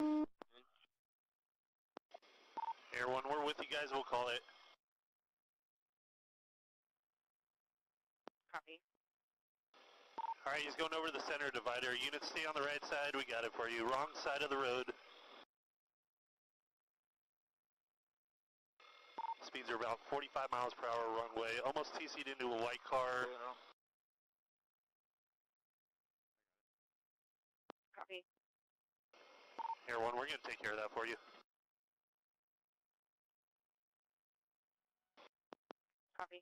Air 1, we're with you guys, we'll call it. Copy. Alright, he's going over the center divider. Units stay on the right side, we got it for you. Wrong side of the road. Speeds are about 45 miles per hour runway. Almost TC'd into a white car. Copy. Air 1, we're going to take care of that for you. Copy.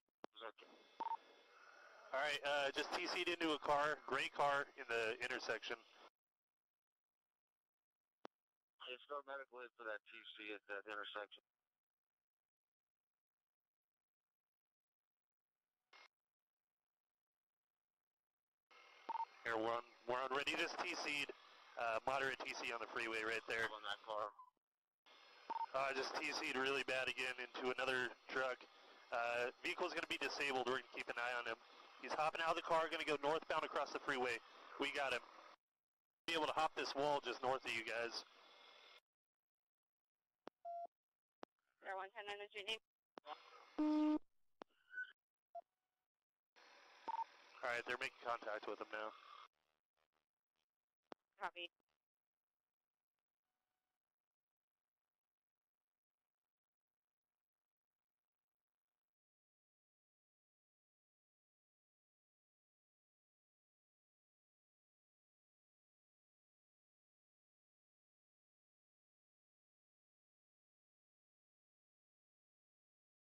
Alright, uh, just TC'd into a car, gray car in the intersection. It's no medical aid for that TC at that intersection. Air 1, we're on readiness TC'd. Uh, moderate TC on the freeway right there. On that car. Uh, just TC'd really bad again into another truck. Uh, vehicle's going to be disabled. We're going to keep an eye on him. He's hopping out of the car, going to go northbound across the freeway. We got him. Be able to hop this wall just north of you guys. Air 110 Energy name. Alright, they're making contact with him now. Robbie.